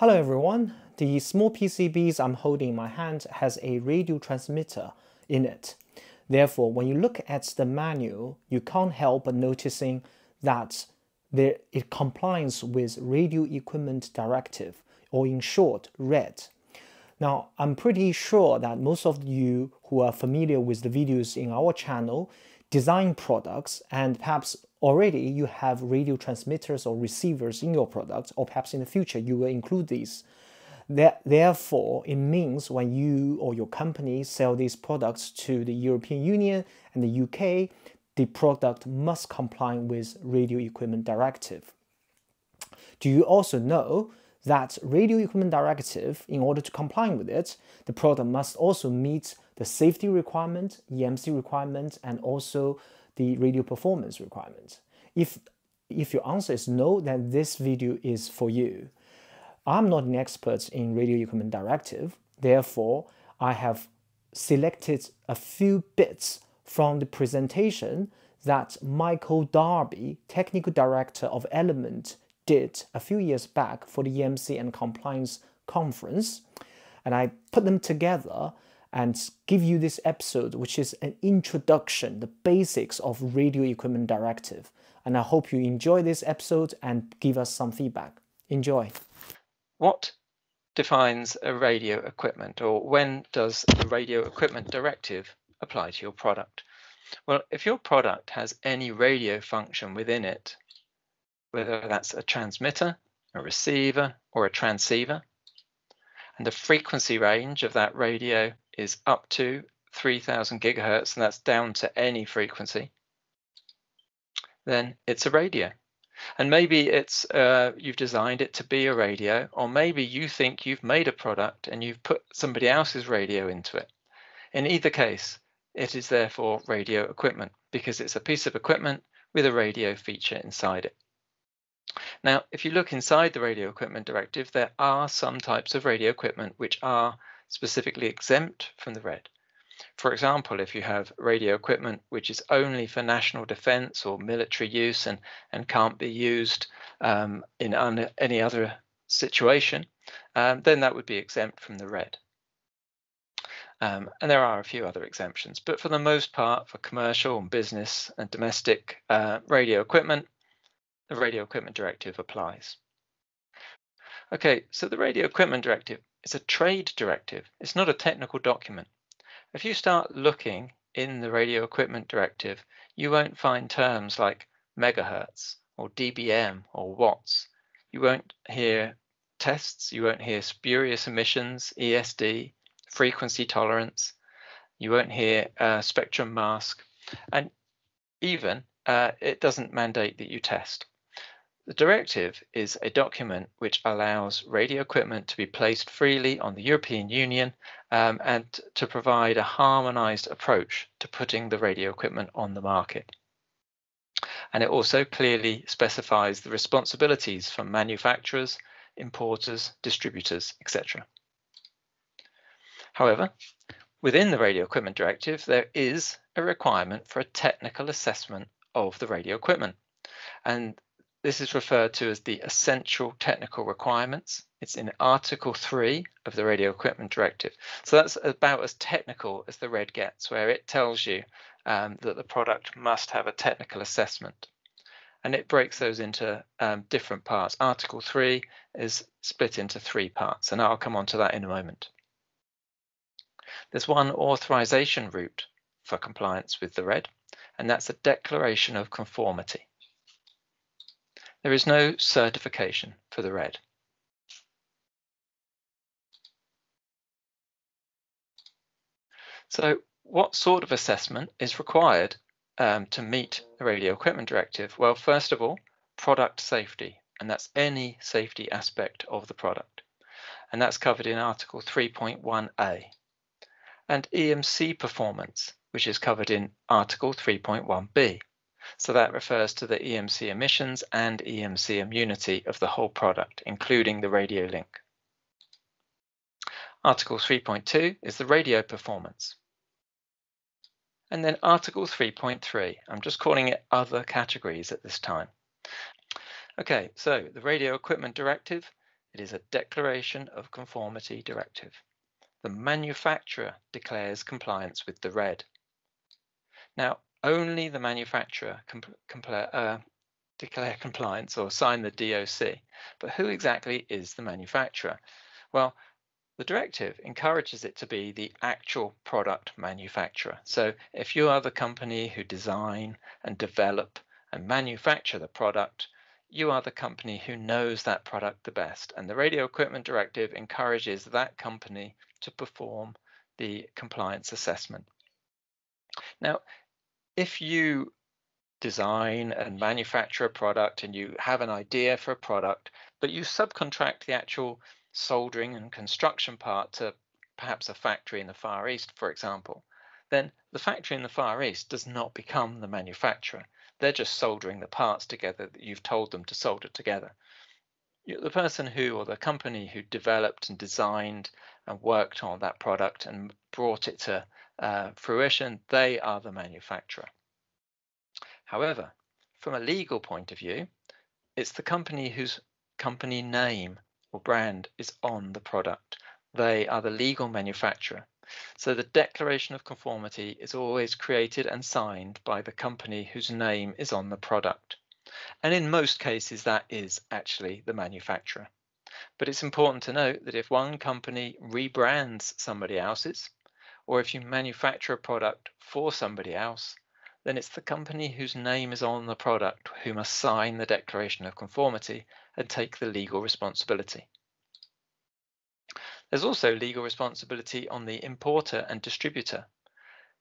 Hello everyone. The small PCBs I'm holding in my hand has a radio transmitter in it. Therefore, when you look at the manual, you can't help but noticing that there, it complies with Radio Equipment Directive, or in short, RED. Now, I'm pretty sure that most of you who are familiar with the videos in our channel design products and perhaps already you have radio transmitters or receivers in your product, or perhaps in the future you will include these. Therefore, it means when you or your company sell these products to the European Union and the UK, the product must comply with Radio Equipment Directive. Do you also know that Radio Equipment Directive, in order to comply with it, the product must also meet the safety requirement, EMC requirement, and also the radio performance requirement? If, if your answer is no, then this video is for you. I'm not an expert in radio equipment directive, therefore I have selected a few bits from the presentation that Michael Derby, technical director of Element, did a few years back for the EMC and compliance conference. And I put them together and give you this episode, which is an introduction, the basics of radio equipment directive. And I hope you enjoy this episode and give us some feedback. Enjoy. What defines a radio equipment or when does the radio equipment directive apply to your product? Well, if your product has any radio function within it, whether that's a transmitter, a receiver, or a transceiver, and the frequency range of that radio is up to 3000 gigahertz, and that's down to any frequency, then it's a radio. And maybe it's uh, you've designed it to be a radio, or maybe you think you've made a product and you've put somebody else's radio into it. In either case, it is therefore radio equipment because it's a piece of equipment with a radio feature inside it. Now, if you look inside the radio equipment directive, there are some types of radio equipment which are specifically exempt from the RED. For example, if you have radio equipment which is only for national defense or military use and, and can't be used um, in any other situation, um, then that would be exempt from the RED. Um, and there are a few other exemptions, but for the most part, for commercial and business and domestic uh, radio equipment, the Radio Equipment Directive applies. Okay, so the Radio Equipment Directive is a trade directive. It's not a technical document. If you start looking in the Radio Equipment Directive, you won't find terms like megahertz or dBm or watts. You won't hear tests, you won't hear spurious emissions, ESD, frequency tolerance, you won't hear uh, spectrum mask, and even uh, it doesn't mandate that you test. The directive is a document which allows radio equipment to be placed freely on the European Union um, and to provide a harmonized approach to putting the radio equipment on the market. And it also clearly specifies the responsibilities from manufacturers, importers, distributors, etc. However, within the Radio Equipment Directive, there is a requirement for a technical assessment of the radio equipment. And this is referred to as the essential technical requirements. It's in Article 3 of the Radio Equipment Directive. So that's about as technical as the RED gets, where it tells you um, that the product must have a technical assessment. And it breaks those into um, different parts. Article 3 is split into three parts, and I'll come on to that in a moment. There's one authorization route for compliance with the RED, and that's a declaration of conformity. There is no certification for the red. So what sort of assessment is required um, to meet the radio equipment directive? Well, first of all, product safety, and that's any safety aspect of the product. And that's covered in Article 3.1a. And EMC performance, which is covered in Article 3.1b. So that refers to the EMC emissions and EMC immunity of the whole product, including the radio link. Article 3.2 is the radio performance. And then Article 3.3, I'm just calling it other categories at this time. Okay, so the Radio Equipment Directive It is a declaration of conformity directive. The manufacturer declares compliance with the RED. Now, only the manufacturer can uh, declare compliance or sign the DOC. But who exactly is the manufacturer? Well, the directive encourages it to be the actual product manufacturer. So if you are the company who design and develop and manufacture the product, you are the company who knows that product the best. And the Radio Equipment Directive encourages that company to perform the compliance assessment. Now, if you design and manufacture a product and you have an idea for a product, but you subcontract the actual soldering and construction part to perhaps a factory in the Far East, for example, then the factory in the Far East does not become the manufacturer. They're just soldering the parts together that you've told them to solder together. The person who, or the company who developed and designed and worked on that product and brought it to uh, fruition, they are the manufacturer. However, from a legal point of view, it's the company whose company name or brand is on the product. They are the legal manufacturer. So the declaration of conformity is always created and signed by the company whose name is on the product. And in most cases, that is actually the manufacturer. But it's important to note that if one company rebrands somebody else's, or if you manufacture a product for somebody else, then it's the company whose name is on the product who must sign the declaration of conformity and take the legal responsibility. There's also legal responsibility on the importer and distributor.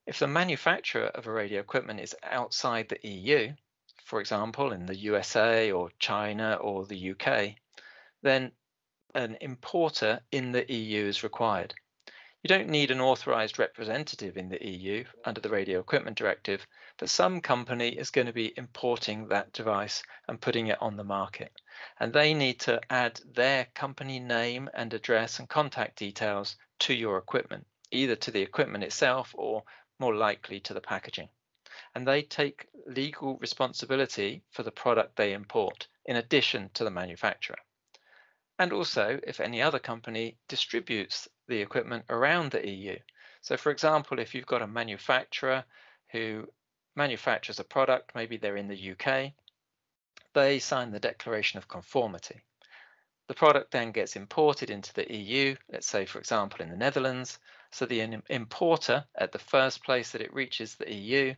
If the manufacturer of a radio equipment is outside the EU, for example, in the USA or China or the UK, then an importer in the EU is required. You don't need an authorized representative in the EU under the Radio Equipment Directive, but some company is going to be importing that device and putting it on the market. And they need to add their company name and address and contact details to your equipment, either to the equipment itself or more likely to the packaging. And they take legal responsibility for the product they import in addition to the manufacturer and also if any other company distributes the equipment around the EU. So for example, if you've got a manufacturer who manufactures a product, maybe they're in the UK, they sign the declaration of conformity. The product then gets imported into the EU, let's say for example in the Netherlands, so the importer at the first place that it reaches the EU,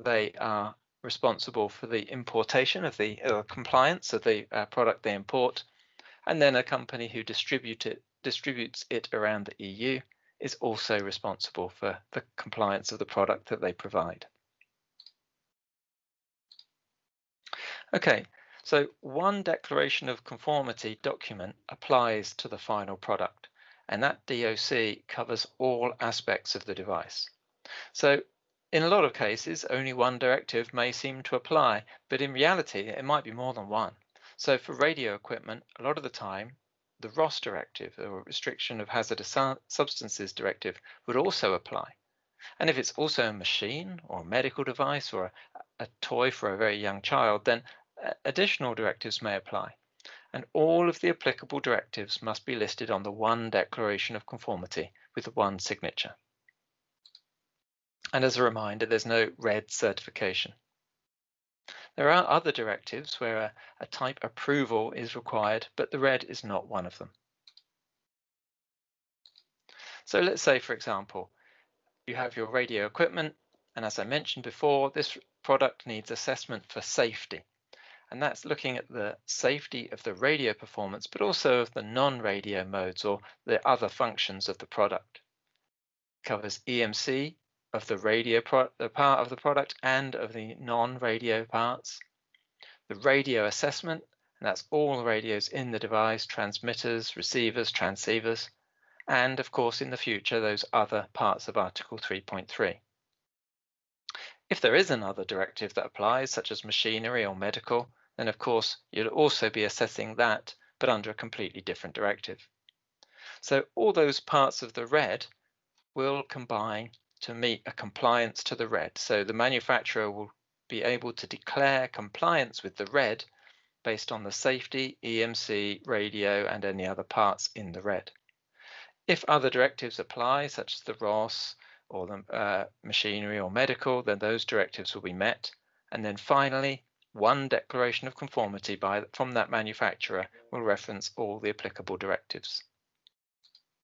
they are responsible for the importation of the uh, compliance of the uh, product they import and then a company who distribute it, distributes it around the EU is also responsible for the compliance of the product that they provide. Okay, so one declaration of conformity document applies to the final product, and that DOC covers all aspects of the device. So in a lot of cases, only one directive may seem to apply, but in reality, it might be more than one. So for radio equipment, a lot of the time, the RoHS directive, or Restriction of Hazardous Substances directive, would also apply. And if it's also a machine or a medical device or a, a toy for a very young child, then additional directives may apply. And all of the applicable directives must be listed on the one declaration of conformity with one signature. And as a reminder, there's no red certification. There are other directives where a, a type approval is required, but the red is not one of them. So let's say, for example, you have your radio equipment, and as I mentioned before, this product needs assessment for safety. And that's looking at the safety of the radio performance, but also of the non-radio modes or the other functions of the product. It covers EMC, of the radio the part of the product and of the non-radio parts. The radio assessment, and that's all radios in the device, transmitters, receivers, transceivers, and of course in the future those other parts of Article 3.3. If there is another directive that applies, such as machinery or medical, then of course you'll also be assessing that, but under a completely different directive. So all those parts of the red will combine to meet a compliance to the red. So the manufacturer will be able to declare compliance with the red based on the safety, EMC, radio, and any other parts in the red. If other directives apply, such as the RoHS or the uh, machinery or medical, then those directives will be met. And then finally, one declaration of conformity by, from that manufacturer will reference all the applicable directives.